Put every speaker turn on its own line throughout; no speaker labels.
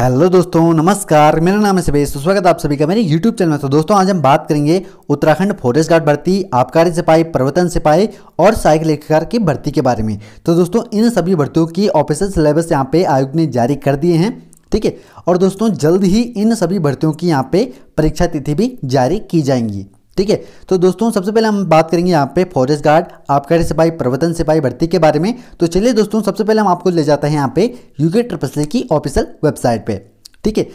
Hello दोस्तों, नमस्कार। मेरा नाम है सुबेश, स्वागत आप सभी का मेरे यूट्यूब चैनल में। तो दोस्तों, आज हम बात करेंगे उत्तराखंड फॉरेस्ट गार्ड भर्ती, आबकारी सिपाही प्रवर्तन सिपाही और सहायक लेखकार की भर्ती के बारे में। तो दोस्तों, इन सभी भर्तियों की ऑफिशियल सिलेबस यहाँ पे आयोग ने जारी कर दिए हैं, ठीक है? और दोस्तों, जल्द ही इन सभी भर्तियों की यहाँ पे परीक्षा तिथि भी जारी की जाएँगी। ठीक है? तो दोस्तों, सबसे पहले हम बात करेंगे यहाँ पे फॉरेस्ट गार्ड आबकारी सिपाही, प्रवर्तन सिपाही भर्ती के बारे में। तो चलिए दोस्तों, सबसे पहले हम आपको ले जाते हैं यहाँ पे यूके ट्रिपल की ऑफिशियल वेबसाइट पे। ठीक है?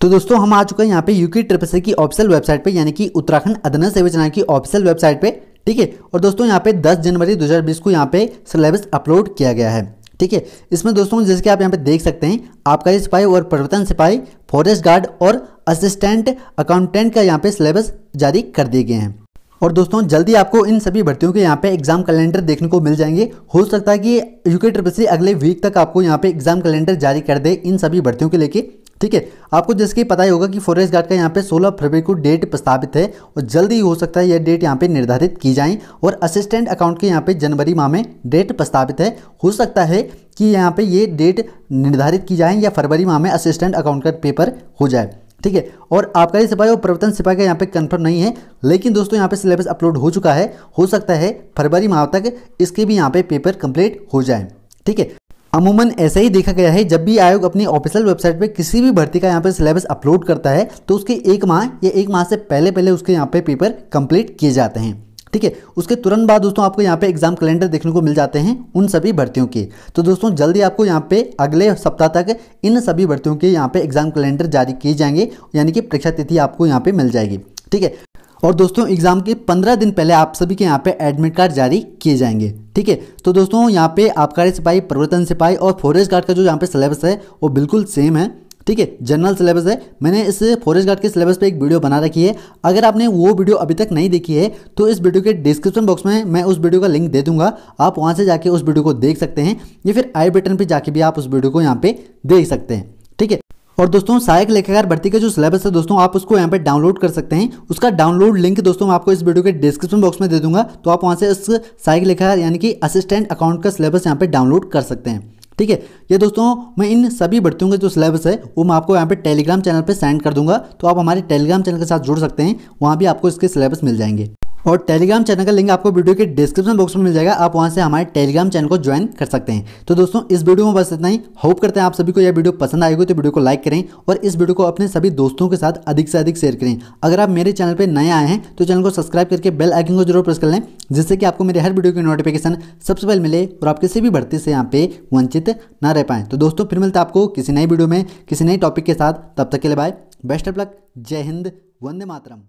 तो दोस्तों, हम आ चुके हैं यहाँ पे यूके ट्रिपल की ऑफिशियल वेबसाइट पे, यानी कि उत्तराखंड अदना सेवा चुनाव की ऑफिशियल वेबसाइट पे। ठीक है? और दोस्तों, यहाँ पे 10 जनवरी 2020 को यहाँ पे सिलेबस अपलोड किया गया है। ठीक है? इसमें दोस्तों, जैसे कि आप यहाँ पे देख सकते हैं आबकारी सिपाही और प्रवर्तन सिपाही फॉरेस्ट गार्ड और असिस्टेंट अकाउंटेंट का यहाँ पे सिलेबस जारी कर दिए गए हैं। और दोस्तों, जल्दी आपको इन सभी भर्तियों के यहाँ पे एग्ज़ाम कैलेंडर देखने को मिल जाएँगे। हो सकता है कि यूके ट्रिपल सी अगले वीक तक आपको यहाँ पे एग्ज़ाम कैलेंडर जारी कर दे इन सभी भर्तियों के लेके। ठीक है, आपको जैसे कि पता ही होगा कि फॉरेस्ट गार्ड का यहाँ पे 16 फरवरी को डेट प्रस्तावित है और जल्दी ही हो सकता है यह डेट यहाँ पे निर्धारित की जाए और असिस्टेंट अकाउंट के यहाँ पे जनवरी माह में डेट प्रस्तावित है। हो सकता है कि यहाँ पे ये डेट निर्धारित की जाए या फरवरी माह में असिस्टेंट अकाउंट का पेपर हो जाए। ठीक है, और आबकारी सिपाही और प्रवर्तन सिपाही का यहाँ पे कंफर्म नहीं है, लेकिन दोस्तों यहाँ पे सिलेबस अपलोड हो चुका है। हो सकता है फरवरी माह तक इसके भी यहाँ पे पेपर कंप्लीट हो जाए। ठीक है अमूमन ऐसा ही देखा गया है, जब भी आयोग अपनी ऑफिशियल वेबसाइट पे किसी भी भर्ती का यहाँ पे सिलेबस अपलोड करता है तो उसके एक माह या एक माह से पहले पहले उसके यहाँ पे पेपर कंप्लीट किए जाते हैं। ठीक है? उसके तुरंत बाद दोस्तों आपको यहाँ पे एग्ज़ाम कैलेंडर देखने को मिल जाते हैं उन सभी भर्तियों के। तो दोस्तों, जल्दी आपको यहाँ पे अगले सप्ताह तक इन सभी भर्तियों के यहाँ पे एग्ज़ाम कैलेंडर जारी किए जाएँगे, यानी कि परीक्षा तिथि आपको यहाँ पे मिल जाएगी। ठीक है? और दोस्तों एग्ज़ाम के पंद्रह दिन पहले आप सभी के यहाँ पे एडमिट कार्ड जारी किए जाएँगे। ठीक है? तो दोस्तों, यहाँ पे आबकारी सिपाही, प्रवर्तन सिपाही और फॉरेस्ट गार्ड का जो यहाँ पे सिलेबस है, वो बिल्कुल सेम है। ठीक है? जनरल सिलेबस है। मैंने इस फॉरेस्ट गार्ड के सिलेबस पे एक वीडियो बना रखी है। अगर आपने वो वीडियो अभी तक नहीं देखी है तो इस वीडियो के डिस्क्रिप्शन बॉक्स में मैं उस वीडियो का लिंक दे दूँगा। आप वहाँ से जाके उस वीडियो को देख सकते हैं, या फिर आई बटन पर जाके भी आप उस वीडियो को यहाँ पे देख सकते हैं। और दोस्तों, सहायक लेखाकार भर्ती का जो सिलेबस है दोस्तों, आप उसको यहाँ पे डाउनलोड कर सकते हैं। उसका डाउनलोड लिंक दोस्तों, मैं आपको इस वीडियो के डिस्क्रिप्शन बॉक्स में दे दूँगा। तो आप वहाँ से इस सहायक लेखाकार यानी कि असिस्टेंट अकाउंट का सिलेबस यहाँ पर डाउनलोड कर सकते हैं। ठीक है? ये दोस्तों, मैं इन सभी भर्तियों का जो सिलेबस है, वो मैं आपको यहाँ पे टेलीग्राम चैनल पे सेंड कर दूँगा। तो आप हमारे टेलीग्राम चैनल के साथ जुड़ सकते हैं। वहाँ भी आपको इसके सिलेबस मिल जाएँगे। और टेलीग्राम चैनल का लिंक आपको वीडियो के डिस्क्रिप्शन बॉक्स में मिल जाएगा। आप वहाँ से हमारे टेलीग्राम चैनल को ज्वाइन कर सकते हैं। तो दोस्तों, इस वीडियो में बस इतना ही। होप करते हैं आप सभी को यह वीडियो पसंद आएगी तो वीडियो को लाइक करें और इस वीडियो को अपने सभी दोस्तों के साथ अधिक से अधिक शेयर करें। अगर आप मेरे चैनल पर नए आए हैं तो चैनल को सब्सक्राइब करके बेल आइकन को ज़रूर प्रेस कर लें, जिससे कि आपको मेरे हर वीडियो की नोटिफिकेशन सबसे पहले मिले और आप किसी भी भर्ती से यहाँ पे वंचित ना रह पाएँ। तो दोस्तों, फिर मिलता आपको किसी नई वीडियो में, किसी नई टॉपिक के साथ। तब तक के लिए बाय बेस्ट ऑफ़ लक जय हिंद। वंदे मातरम।